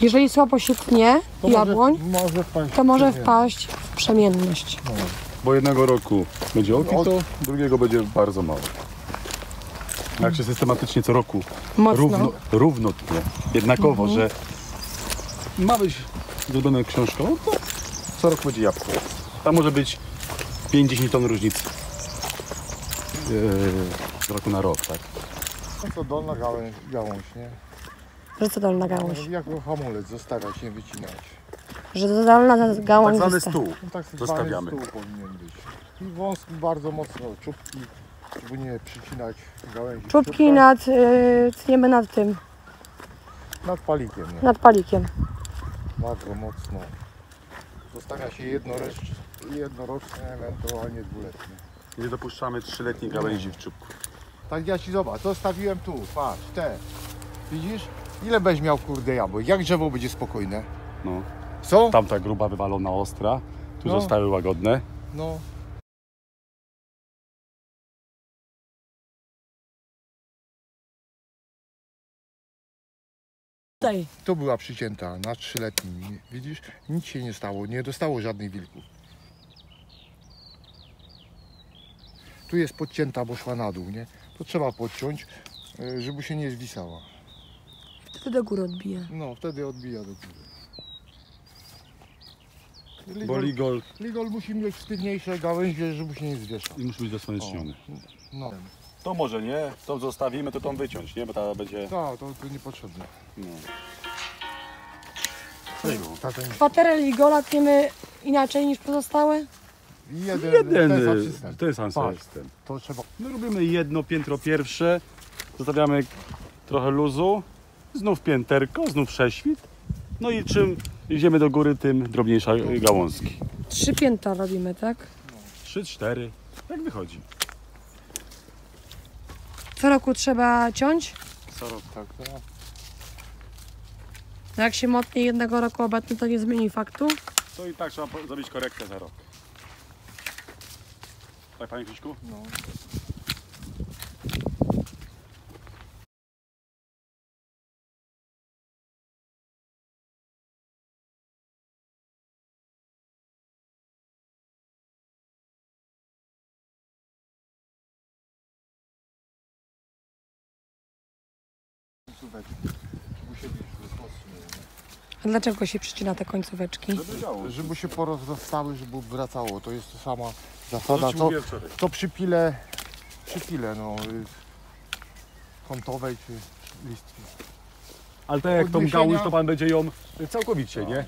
Jeżeli słabo się tnie To jabłoń, może, może wpaść. to może wpaść w przemienność. Bo jednego roku będzie Od- okito, drugiego będzie bardzo mało. Jak się systematycznie co roku Mocno. równo, równo tnie, jednakowo, że ma być zrobione książką, to co roku będzie jabłko. Tam może być 50 ton różnicy yy, z roku na rok, tak? No to dolna gałąź, gałąź nie? Że co dolna gałąź? Jako hamulec, zostawiać, nie wycinać. Że dolna gałąź Tak zwany stół. No tak zwany Zostawiamy. stół powinien być. I wąski bardzo mocno, czubki, żeby nie przycinać gałęzi. Czubki czubka nad, yy, tniemy nad tym, nad palikiem, nie? nad palikiem. Bardzo mocno. Zostawia się jednoroczne, jednoroczne ewentualnie dwuletnie. Nie dopuszczamy trzyletniej gałęzi w czubku. Tak ja ci zobacz, zostawiłem tu, patrz, te. Widzisz? Ile będziesz miał kurde jabłek? Jak drzewo będzie spokojne? No. Co? Tamta gruba wywalona ostra, tu No. zostały łagodne. No. Tutaj. Tu była przycięta na trzyletnim. Widzisz? Nic się nie stało, nie dostało żadnych wilków. Tu jest podcięta, bo szła na dół, nie? To trzeba podciąć, y, żeby się nie zwisała. Wtedy do góry odbija. No, wtedy odbija do góry. Bo Ligol, ligol ligol musi mieć sztywniejsze gałęzie, żeby się nie zwieszał. i musi być dosłoneczniony. No, To może nie, to zostawimy, to tą wyciąć, nie? Bo ta będzie... tak, to, to niepotrzebne. No. Kwaterę ligola tniemy inaczej niż pozostałe? jeden, Jeden, ten sam y, system. ten sam Patrz. system. To trzeba My robimy jedno piętro pierwsze, zostawiamy trochę luzu, znów pięterko, znów prześwit. No i czym idziemy do góry, tym drobniejsza gałązki. Trzy pięta robimy, tak? Trzy, cztery, jak wychodzi. Co roku trzeba ciąć. Co rok. tak, no. No Jak się motnie jednego roku obecnie, to nie zmieni faktu. To i tak trzeba zrobić korektę za rok. Tak, panie Krzyśku? no. Końcóweczki? A dlaczego się przycina te końcóweczki? Żeby działo. Żeby się porozrastały, żeby wracało. To jest to sama zasada, co, co przy pile, przy pile, no, y, kątowej czy listki. Ale tak jak tą gałąź, to pan będzie ją całkowicie, nie?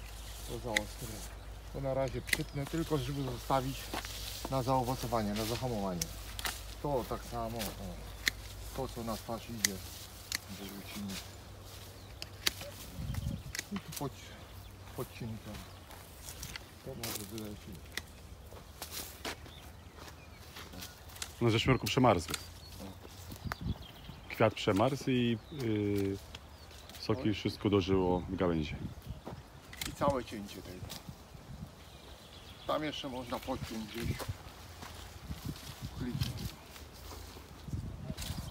To zaostre. To na razie przytnę tylko, żeby zostawić na zaowocowanie, na zahamowanie. To tak samo, o. to co na twarz idzie, wyrzucimy. I tu pod, podcinka. To może wyleci. Na zeszłym roku przemarzły. Kwiat przemarzł i yy, soki wszystko dożyło w gałęzi. I całe cięcie tego. Tam jeszcze można podciąć gdzieś.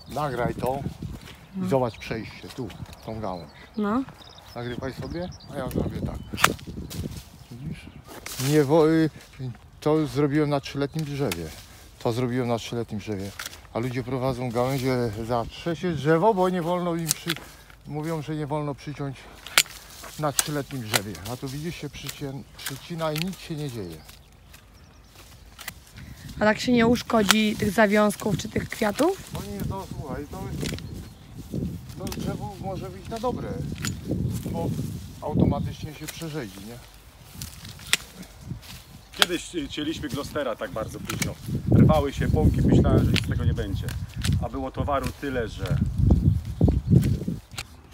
Nagraj to i zobacz przejście tu, tą gałąź. No. Nagrywaj sobie, a ja zrobię tak. Widzisz? Nie wo- y, to zrobiłem na trzyletnim drzewie. To zrobiłem na trzyletnim drzewie. A ludzie prowadzą gałęzie za trzecie drzewo, bo nie wolno im przy... Mówią, że nie wolno przyciąć na trzyletnim drzewie. A tu widzisz się przycię... przycina i nic się nie dzieje. A tak się nie uszkodzi tych zawiązków czy tych kwiatów? No nie, to słuchaj, to, to drzewo może być na dobre, bo automatycznie się przerzedzi, nie? Kiedyś y, cięliśmy glostera tak bardzo późno. Rwały się pąki, myślałem, że nic z tego nie będzie. A było towaru tyle, że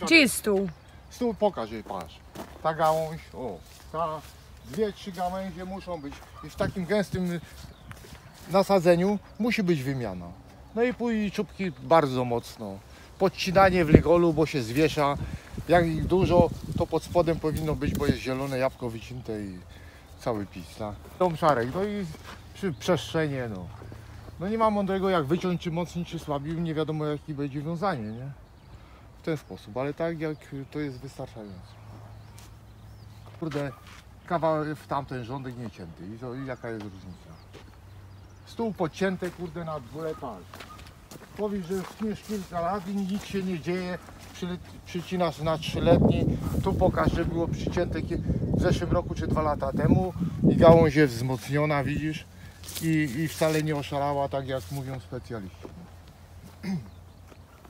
Gdzie jest stół? Stół pokaż jej, patrz. Ta gałąź, o, ta, dwie, trzy gałęzie muszą być. I w takim gęstym nasadzeniu musi być wymiana. No i później czubki bardzo mocno. Podcinanie w ligolu, bo się zwiesza. Jak ich dużo, to pod spodem powinno być, bo jest zielone jabłko wycinte i cały pis, tak? Tą szarek, no i przy przestrzenie, no. No nie ma mądrego jak wyciąć, czy mocniej, czy słabiej, nie wiadomo jakie będzie wiązanie, nie? w ten sposób, ale tak jak to jest wystarczające. kurde, kawałek w tamten rządek nie cięty. I, to, I jaka jest różnica? Stół podcięty, kurde, na dwóle patrz. Powiesz, że śmiesz kilka lat i nic się nie dzieje, przycinasz na trzyletni, tu pokaż, że było przycięte w zeszłym roku czy dwa lata temu. I gałąź jest wzmocniona, widzisz, i, i wcale nie oszalała, tak jak mówią specjaliści.